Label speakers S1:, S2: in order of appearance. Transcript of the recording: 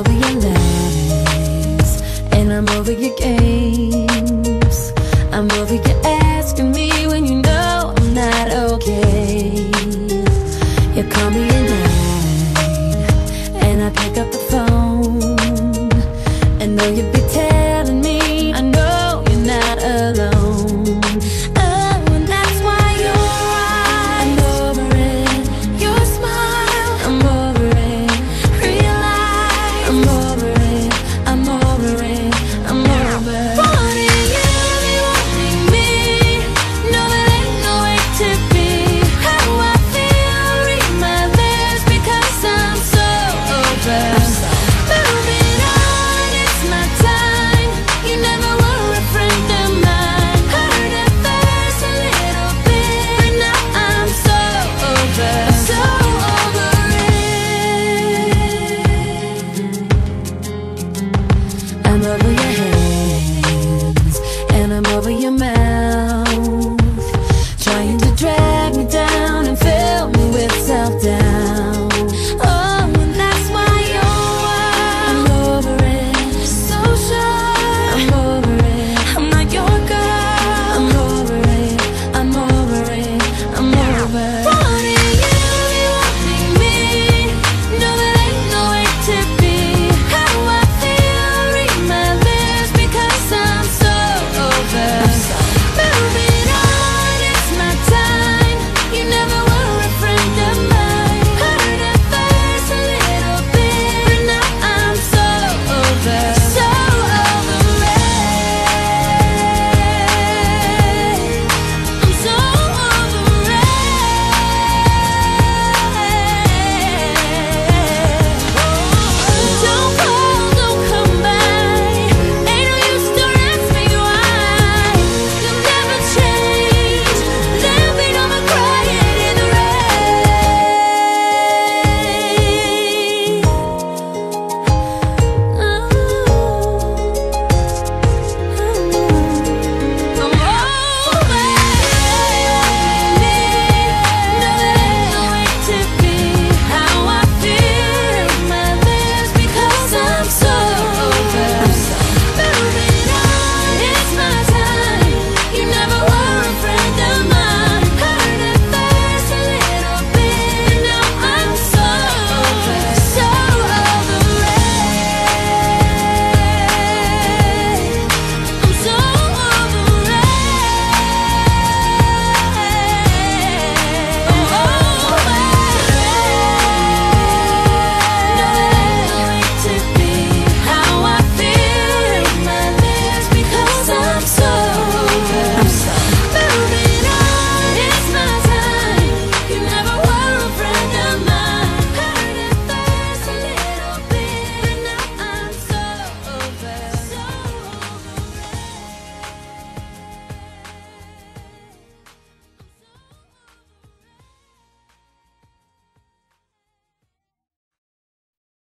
S1: over your lies, And I'm over your games. I'm over you asking me when you know I'm not okay. You call me at night And I pick up the phone. And know you've I'm over your hands, and I'm over your mouth.